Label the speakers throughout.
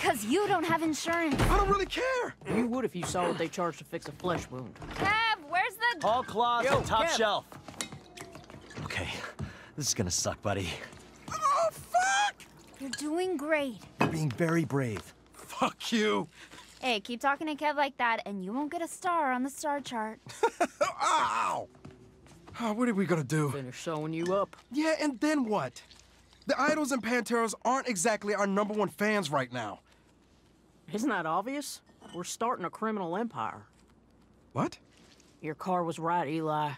Speaker 1: Because you don't have insurance.
Speaker 2: I don't really care.
Speaker 3: You would if you saw what they charge to fix a flesh wound.
Speaker 1: Kev, where's the...
Speaker 4: All closet,
Speaker 3: Yo,
Speaker 4: top
Speaker 3: Kev.
Speaker 4: shelf. Okay, this is gonna suck, buddy.
Speaker 2: Oh, fuck!
Speaker 1: You're doing great.
Speaker 4: You're being very brave.
Speaker 2: Fuck you.
Speaker 1: Hey, keep talking to Kev like that, and you won't get a star on the star chart.
Speaker 2: Ow! Oh, what are we gonna do?
Speaker 3: Finish sewing you up.
Speaker 2: Yeah, and then what? The Idols and Panteros aren't exactly our number one fans right now.
Speaker 3: Isn't that obvious? We're starting a criminal empire.
Speaker 2: What?
Speaker 3: Your car was right, Eli.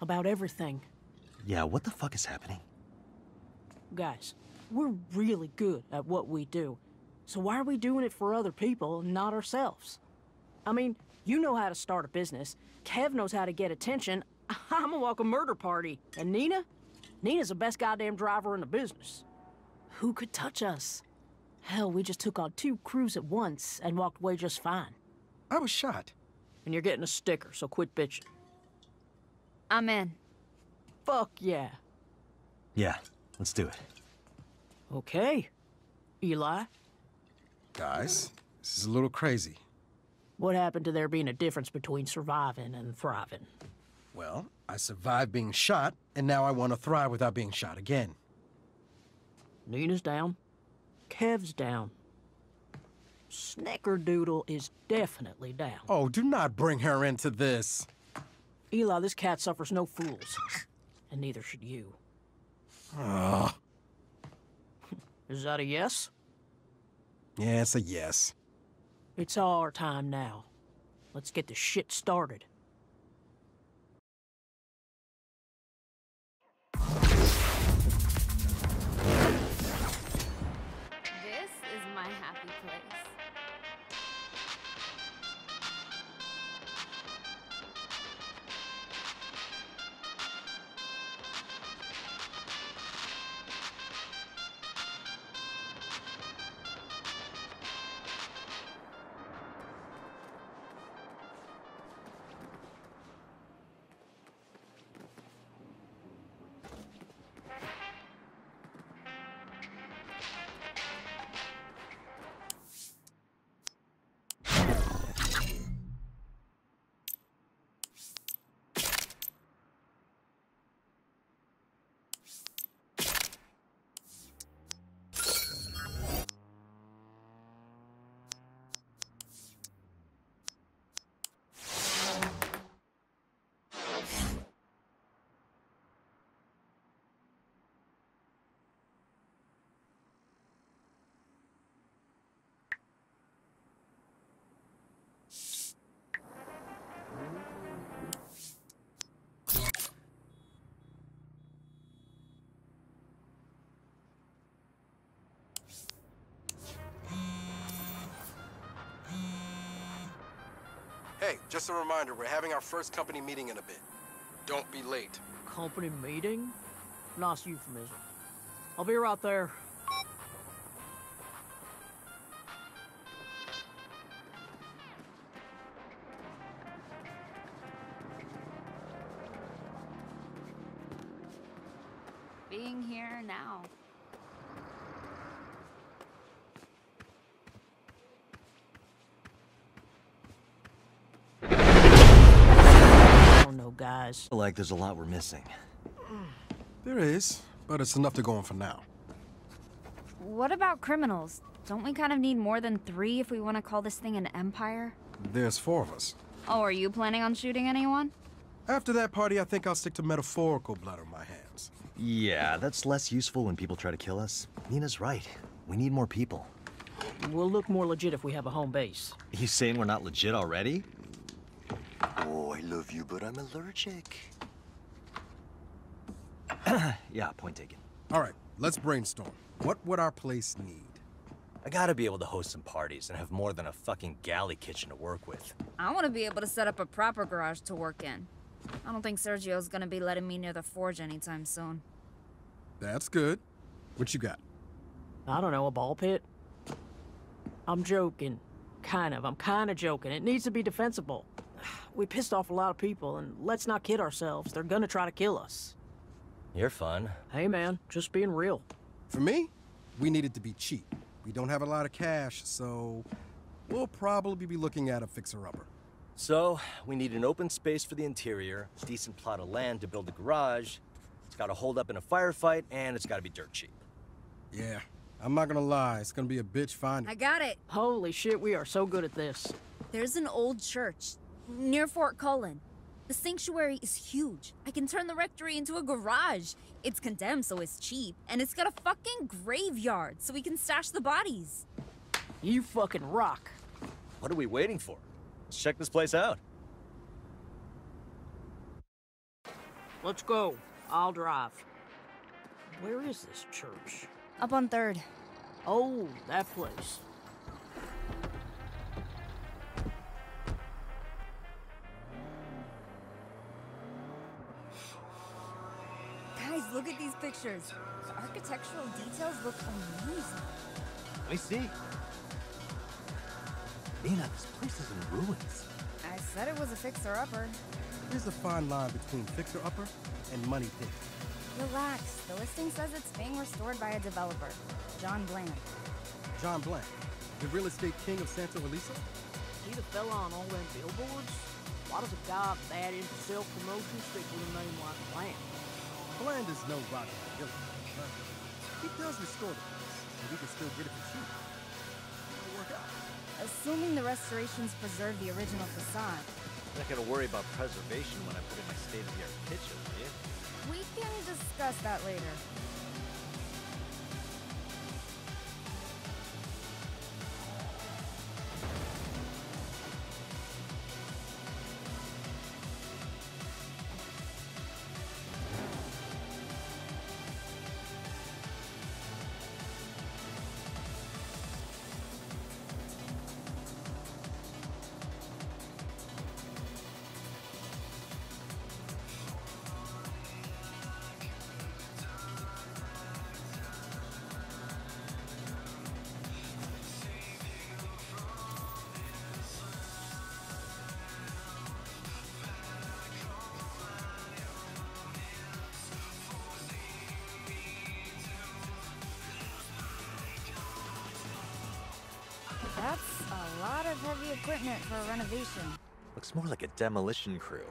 Speaker 3: About everything.
Speaker 4: Yeah, what the fuck is happening?
Speaker 3: Guys, we're really good at what we do. So why are we doing it for other people and not ourselves? I mean, you know how to start a business. Kev knows how to get attention. I'm a walk a murder party. And Neenah? Neenah's the best goddamn driver in the business. Who could touch us? Hell, we just took on two crews at once and walked away just fine.
Speaker 2: I was shot.
Speaker 3: And you're getting a sticker, so quit bitching.
Speaker 1: I'm in.
Speaker 3: Fuck yeah.
Speaker 4: Yeah, let's do it.
Speaker 3: Okay. Eli,
Speaker 2: Guys, this is a little crazy.
Speaker 3: what happened to there being a difference between surviving and thriving?
Speaker 2: Well, I survived being shot, and now I want to thrive without being shot again.
Speaker 3: Neenah's down. Kev's down. Snickerdoodle is definitely down.
Speaker 2: Oh, do not bring her into this.
Speaker 3: Eli, this cat suffers no fools. And neither should you. Ah.
Speaker 2: Ugh.
Speaker 3: Is that a yes?
Speaker 2: Yeah, it's a yes.
Speaker 3: It's our time now. Let's get the shit started.
Speaker 2: Hey, just a reminder, we're having our first company meeting in a bit. Don't be late.
Speaker 3: Company meeting? Nice euphemism. I'll be right there.
Speaker 1: Being here now.
Speaker 3: Don't
Speaker 4: feel like there's a lot we're missing.
Speaker 2: There is, but it's enough to go on for now.
Speaker 1: What about criminals? Don't we kind of need more than three if we want to call this thing an empire?
Speaker 2: There's four of us.
Speaker 1: Oh, are you planning on shooting anyone?
Speaker 2: After that party, I think I'll stick to metaphorical blood on my hands.
Speaker 4: Yeah, that's less useful when people try to kill us. Neenah's right. We need more people.
Speaker 3: We'll look more legit if we have a home base.
Speaker 4: You saying we're not legit already? Oh, I love you, but I'm allergic. yeah, point taken.
Speaker 2: All right, let's brainstorm. What would our place need?
Speaker 4: I gotta be able to host some parties and have more than a fucking galley kitchen to work with.
Speaker 1: I want to be able to set up a proper garage to work in. I don't think Sergio's gonna be letting me near the forge anytime soon.
Speaker 2: That's good. What you got?
Speaker 3: I don't know, a ball pit? I'm joking. Kind of. I'm kind of joking. It needs to be defensible. We pissed off a lot of people, and let's not kid ourselves. They're gonna try to kill us.
Speaker 4: You're fun.
Speaker 3: Hey, man, just being real.
Speaker 2: For me, we needed to be cheap. We don't have a lot of cash, so we'll probably be looking at a fixer-upper.
Speaker 4: So, we need an open space for the interior, a decent plot of land to build a garage. It's gotta hold up in a firefight, and it's gotta be dirt cheap.
Speaker 2: Yeah, I'm not gonna lie, it's gonna be a bitch finding.
Speaker 1: I got it.
Speaker 3: Holy shit, we are so good at this.
Speaker 1: There's an old church near Fort Cullen. The sanctuary is huge. I can turn the rectory into a garage. It's condemned, so it's cheap. And it's got a fucking graveyard, so we can stash the bodies.
Speaker 3: You fucking rock.
Speaker 4: What are we waiting for? Let's check this place out.
Speaker 3: Let's go. I'll drive. Where is this church?
Speaker 1: Up on third.
Speaker 3: Oh, that place.
Speaker 1: Look at these pictures. The architectural details look amazing.
Speaker 5: Let me see. Neenah, this place is in ruins.
Speaker 1: I said it was a fixer-upper.
Speaker 2: There's a fine line between fixer-upper and money pit.
Speaker 1: Relax. The listing says it's being restored by a developer, John Bland.
Speaker 2: John Bland, the real estate king of Santo Ileso?
Speaker 3: See the fella on all them billboards? Why does a guy that into self-promotion stick with a name like Bland?
Speaker 2: Bland is no rotten villain, but he does restore the place, and we can still get it for cheap. It'll work out.
Speaker 1: Assuming the restorations preserve the original facade,
Speaker 4: I'm not gonna worry about preservation when I put in my state-of-the-art kitchen, are you?
Speaker 1: we can discuss that later. Of heavy equipment for a renovation.
Speaker 4: Looks more like a demolition crew.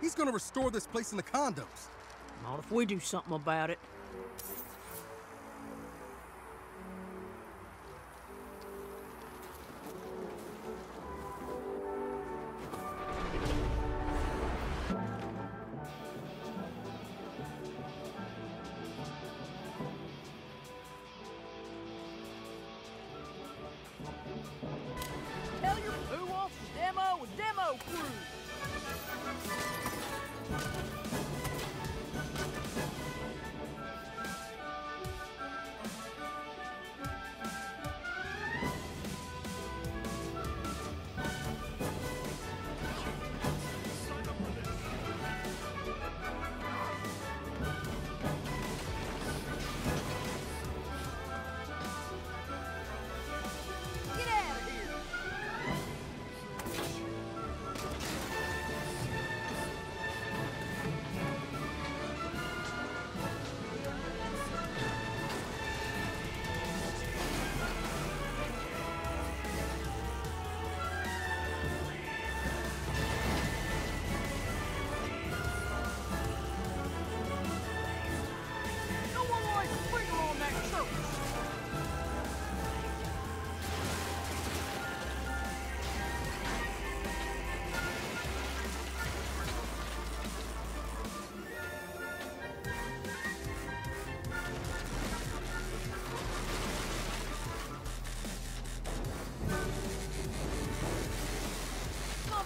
Speaker 2: He's gonna restore this place in the condos.
Speaker 3: Not if we do something about it.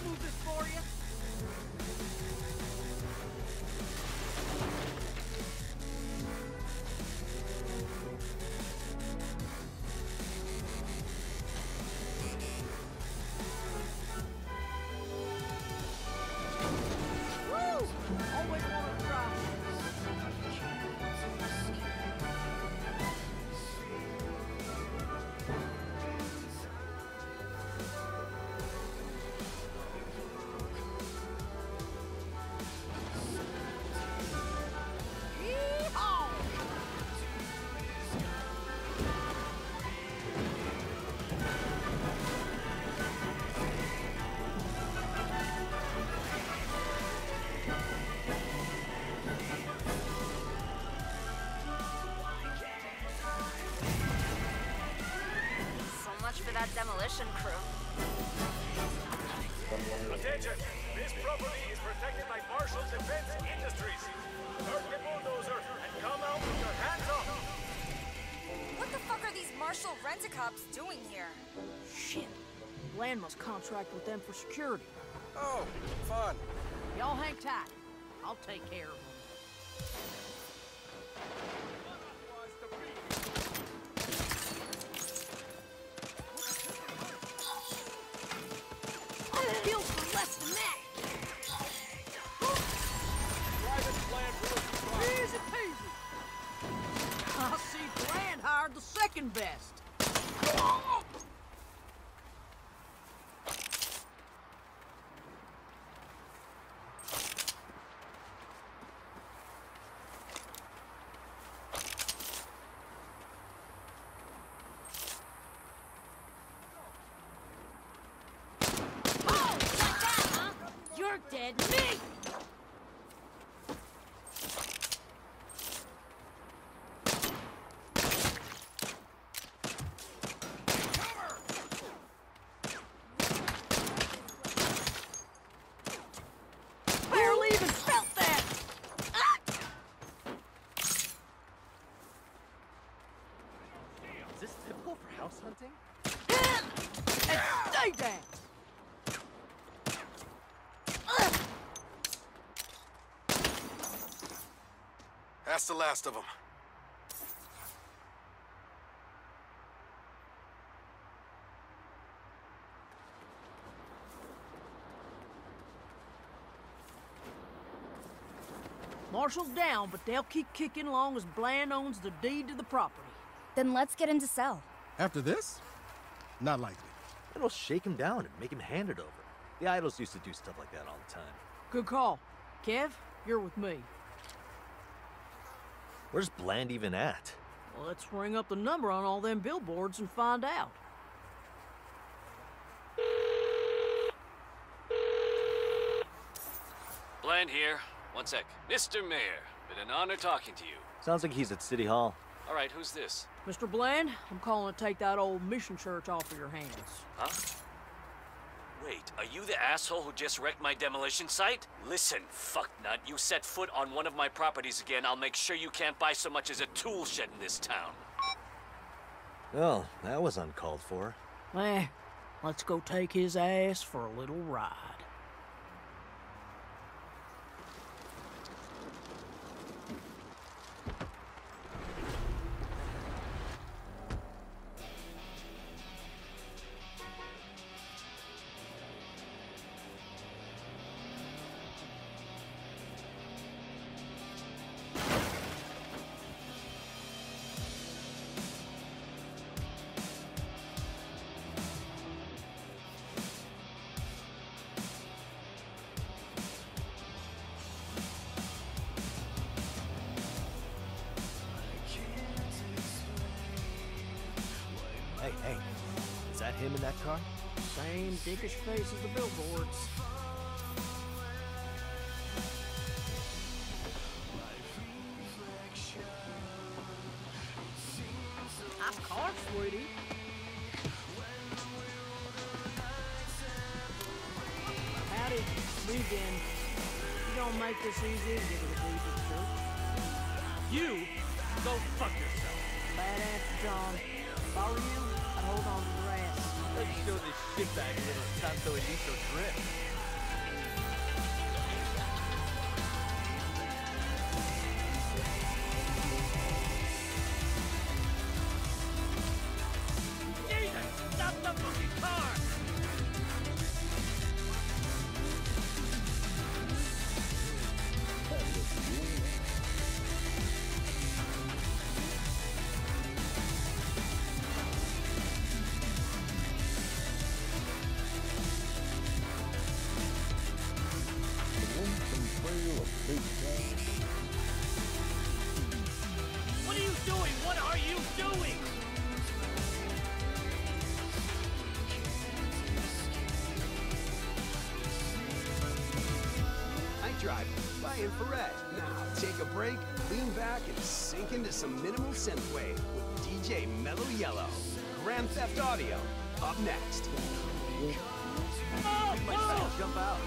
Speaker 3: move this for you.
Speaker 1: That demolition crew.
Speaker 6: Attention! This property is protected by Marshall Defense Industries. Turn the bulldozer and come out with your hands up!
Speaker 1: What the fuck are these Marshall rent-a-cops doing here?
Speaker 3: Shit. Bland must contract with them for security.
Speaker 7: Oh, fun.
Speaker 3: Y'all hang tight. I'll take care of them.
Speaker 1: Dead meat!
Speaker 3: Barely even felt that.
Speaker 5: Is this typical for house hunting?
Speaker 3: And stay down.
Speaker 7: That's the last of them.
Speaker 3: Marshall's down, but they'll keep kicking long as Bland owns the deed to the property.
Speaker 1: Then let's get into cell.
Speaker 2: After this? Not likely.
Speaker 4: It'll shake him down and make him hand it over. The idols used to do stuff like that all the time.
Speaker 3: Good call. Kev, you're with me.
Speaker 4: Where's Bland even at?
Speaker 3: Well, let's ring up the number on all them billboards and find out.
Speaker 8: Bland here. One sec. Mr. Mayor, been an honor talking to you.
Speaker 4: Sounds like he's at City Hall.
Speaker 8: All right, who's this?
Speaker 3: Mr. Bland, I'm calling to take that old mission church off of your hands.
Speaker 8: Huh? Wait, are you the asshole who just wrecked my demolition site? Listen, fucknut, you set foot on one of my properties again, I'll make sure you can't buy so much as a tool shed in this town.
Speaker 4: Well, that was uncalled for.
Speaker 3: Eh, let's go take his ass for a little ride.
Speaker 4: Him in that car?
Speaker 3: Same dickish face as the billboards.
Speaker 5: Shitbag a little Santo Ileso grip.
Speaker 9: Drive by Infrared. Now take a break, lean back, and sink into some minimal synthwave with DJ Mellow Yellow. Grand Theft Audio.
Speaker 5: up next.
Speaker 8: Jump out.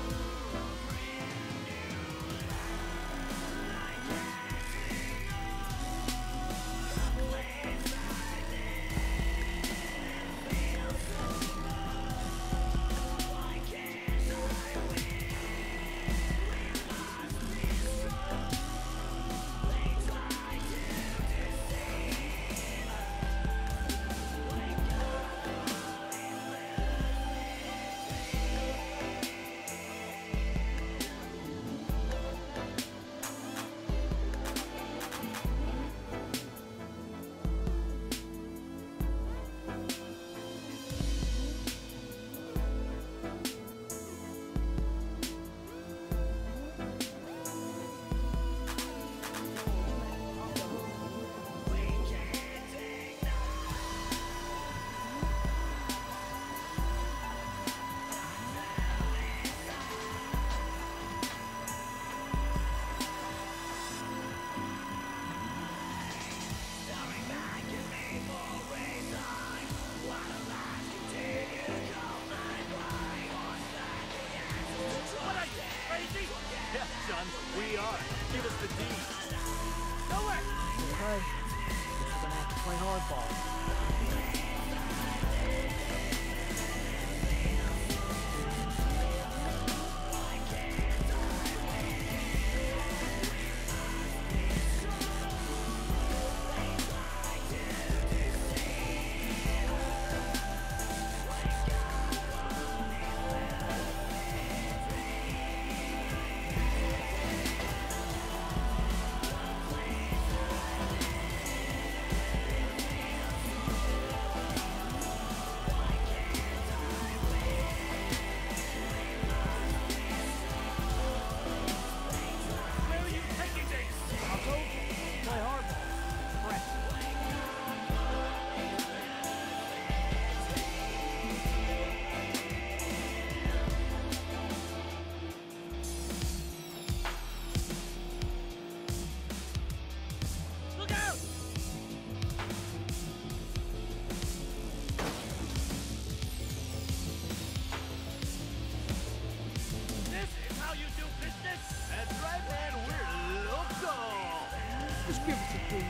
Speaker 3: Just give us a key.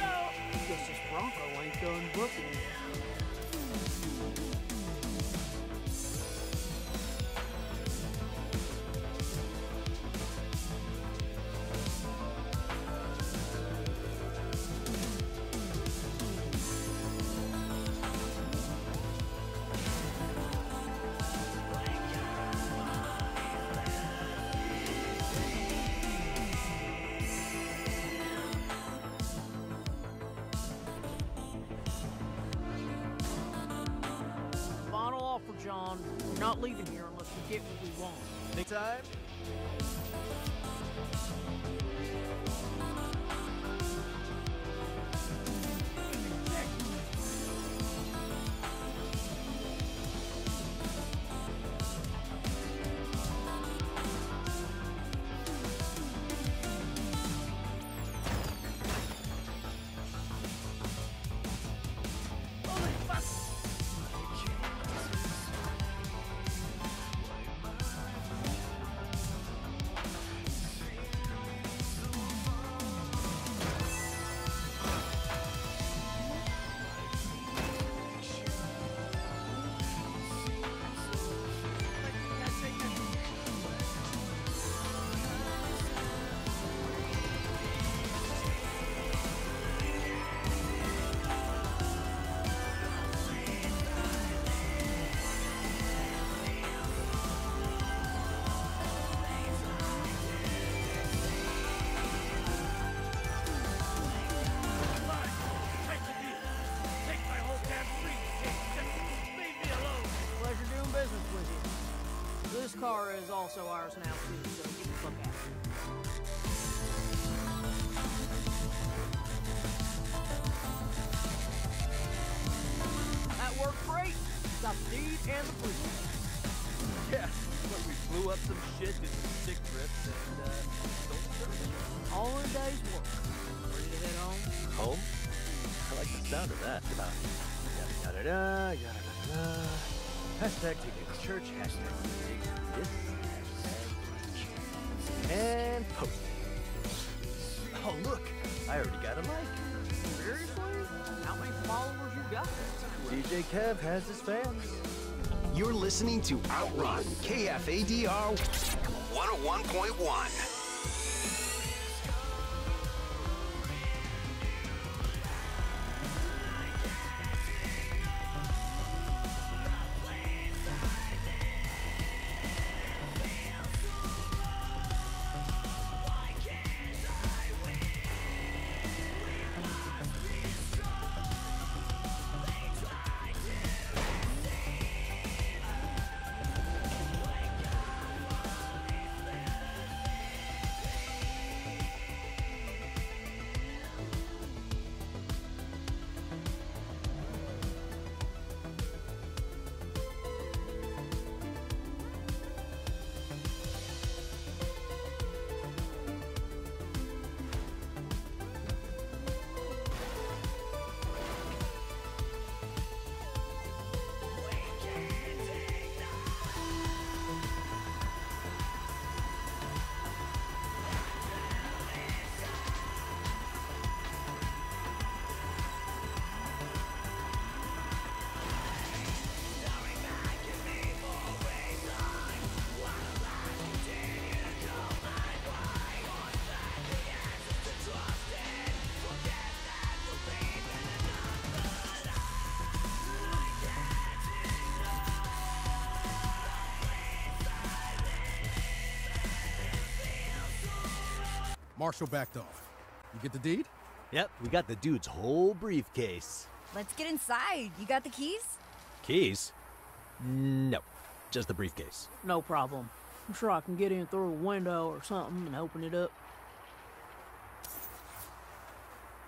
Speaker 8: No!
Speaker 3: Guess this Bronco ain't done booking. We want. Also ours now, too, so get the fuck out. That worked great. Got the deed and the police.
Speaker 4: Yeah. When we blew up some shit, did some sick trips, and, uh, church.
Speaker 3: All in day's work. Ready to head home?
Speaker 4: Home? I like the sound of that. Yada yada da, yada da da. Hashtag to church. Hashtag this. And post. Oh look, I already got a mic.
Speaker 3: Seriously? How many followers you got?
Speaker 4: DJ Kev has his fans.
Speaker 9: You're listening to Outrun, KFADR 101.1.
Speaker 2: Marshall backed off. You get the deed?
Speaker 4: Yep, we got the dude's whole briefcase.
Speaker 1: Let's get inside. You got the keys?
Speaker 4: Keys? No, just the briefcase.
Speaker 3: No problem. I'm sure I can get in through a window or something and open it up.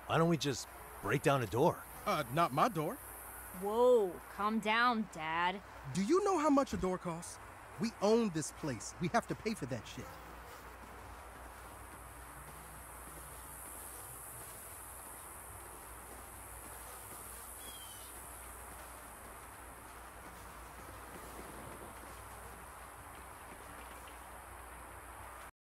Speaker 4: Why don't we just break down a door?
Speaker 2: Uh, not my door.
Speaker 1: Whoa, calm down, Dad.
Speaker 2: Do you know how much a door costs? We own this place. We have to pay for that shit.